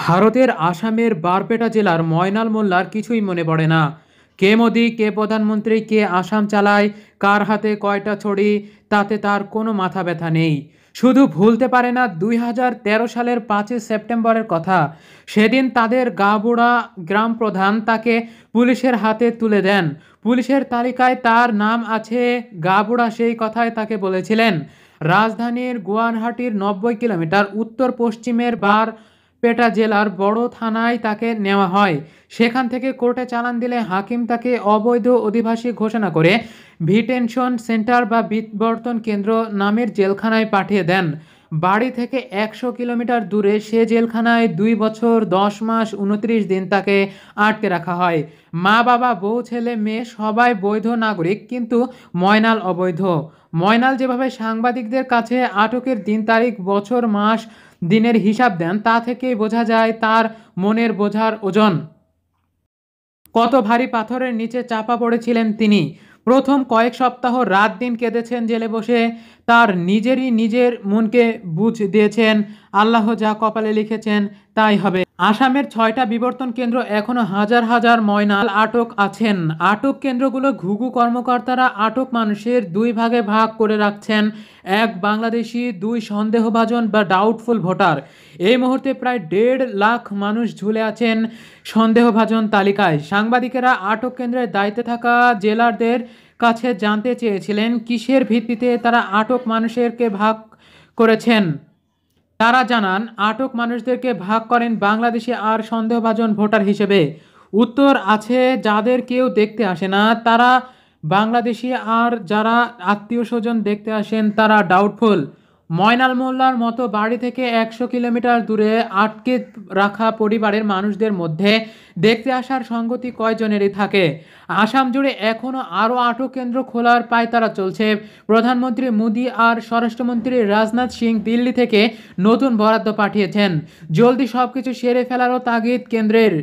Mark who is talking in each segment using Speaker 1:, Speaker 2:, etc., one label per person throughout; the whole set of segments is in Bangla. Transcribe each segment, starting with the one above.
Speaker 1: ভারতের আসামের বারপেটা জেলার ময়নাল মোল্লার কিছুই মনে পড়ে না। কে মোদি, কে প্রধানমন্ত্রী, কে আসাম চালায়, কার হাতে কয়টা ছড়ি, তাতে তার কোনো মাথা ব্যথা নেই। শুধু ভুলতে পারে না দুই হাজার তেরো সালের পাঁচই সেপ্টেম্বরের কথা। সেদিন তাদের গাবুড়া গ্রাম প্রধান তাকে পুলিশের হাতে তুলে দেন। পুলিশের তালিকায় তার নাম আছে, গাবুড়া সেই কথায় তাকে বলেছিলেন। রাজধানীর গুয়াহাটির নব্বই কিলোমিটার উত্তর পশ্চিমের বার পেটা জেলার বড় থানায় তাকে নেওয়া হয়। সেখান থেকে কোর্টে চালান দিলে হাকিম তাকে অবৈধ অধিবাসী ঘোষণা করে ভিটেনশন সেন্টার বা বিবর্তন কেন্দ্র নামের জেলখানায় পাঠিয়ে দেন। বাড়ি থেকে একশো কিলোমিটার দূরে সে জেলখানায় দুই বছর, দশ মাস, উনত্রিশ দিন তাকে আটকে রাখা হয়। মা, বাবা, বউ, ছেলে, মেয়ে সবাই বৈধ নাগরিক, কিন্তু ময়নাল অবৈধ। ময়নাল যেভাবে সাংবাদিকদের কাছে আটকের দিন, তারিখ, বছর, মাস দিনের হিসাব দেন, তা থেকেই বোঝা যায় তার মনের বোঝার ওজন। কত ভারী পাথরের নিচে চাপা পড়েছিলেন তিনি। প্রথম কয়েক সপ্তাহ রাত দিন কেঁদেছেন জেলে বসে। তার নিজেরই নিজের মনকে বুঝ দিয়েছেন, আল্লাহ যা কপালে লিখেছেন, তাই হবে। আসামের ছয়টা বিবর্তন কেন্দ্র এখনও হাজার হাজার ময়নাল আটক আছেন। আটক কেন্দ্রগুলো ঘুঘু কর্মকর্তারা আটক মানুষের দুই ভাগে ভাগ করে রাখছেন। এক বাংলাদেশি, দুই সন্দেহভাজন বা ডাউটফুল ভোটার। এই মুহূর্তে প্রায় দেড় লাখ মানুষ ঝুলে আছেন সন্দেহভাজন তালিকায়। সাংবাদিকেরা আটক কেন্দ্রের দায়িত্বে থাকা জেলারদের কাছে জানতে চেয়েছিলেন, কিসের ভিত্তিতে তারা আটক মানুষেরকে ভাগ করেছেন। তারা জানান, আটক মানুষদেরকে ভাগ করেন বাংলাদেশি আর সন্দেহভাজন ভোটার হিসেবে। উত্তর আছে, যাদের কেউ দেখতে আসে না, তারা বাংলাদেশি আর যারা আত্মীয় স্বজন দেখতে আসেন, তারা ডাউটফুল ময়নাল মোল্লার মতো বাড়ি থেকে একশো কিলোমিটার দূরে আটকে রাখা পরিবারের মানুষদের মধ্যে দেখতে আসার সঙ্গতি কয়জনেরই থাকে? আসাম জুড়ে এখনও আরও আটক কেন্দ্র খোলার পায়তারা চলছে। প্রধানমন্ত্রী মোদী আর স্বরাষ্ট্রমন্ত্রী রাজনাথ সিং দিল্লি থেকে নতুন বরাদ্দ পাঠিয়েছেন। জলদি সব কিছু সেরে ফেলারও তাগিদ কেন্দ্রের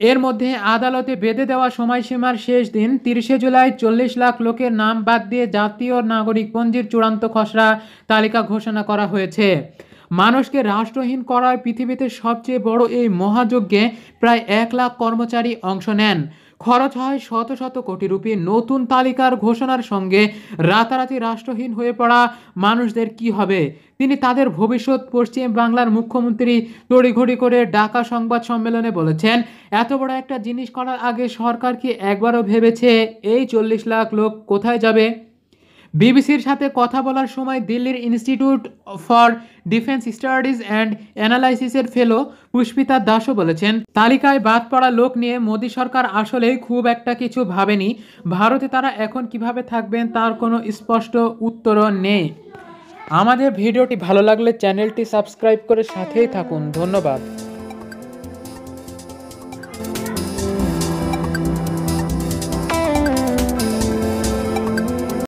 Speaker 1: এর মধ্যে আদালতে বেঁধে দেওয়া সময়সীমার শেষ দিন তিরিশে জুলাই চল্লিশ লাখ লোকের নাম বাদ দিয়ে জাতীয় নাগরিক পঞ্জির চূড়ান্ত খসড়া তালিকা ঘোষণা করা হয়েছে। মানুষকে রাষ্ট্রহীন করার পৃথিবীতে সবচেয়ে বড় এই মহাযজ্ঞে প্রায় এক লাখ কর্মচারী অংশ নেন। খরচ হয় শত শত কোটি রুপি নতুন তালিকার ঘোষণার সঙ্গে রাতারাতি রাষ্ট্রহীন হয়ে পড়া মানুষদের কি হবে? তিনি তাদের ভবিষ্যৎ, পশ্চিম বাংলার মুখ্যমন্ত্রী তড়িঘড়ি করে ডাকা সংবাদ সম্মেলনে বলেছেন, এত বড় একটা জিনিস করার আগে সরকার কি একবারও ভেবেছে এই চল্লিশ লাখ লোক কোথায় যাবে? বিবিসির সাথে কথা বলার সময় দিল্লির Institute for Defence Studies and অ্যানালাইসিসের fellow Pushpita দাসও বলেছেন, তালিকায় বাদ পড়া লোক নিয়ে মোদী সরকার আসলেই খুব একটা কিছু ভাবেনি। ভারতে তারা এখন কীভাবে থাকবেন তার কোনো স্পষ্ট উত্তরও নেই। আমাদের ভিডিওটি ভালো লাগলে চ্যানেলটি সাবস্ক্রাইব করে সাথেই থাকুন। ধন্যবাদ।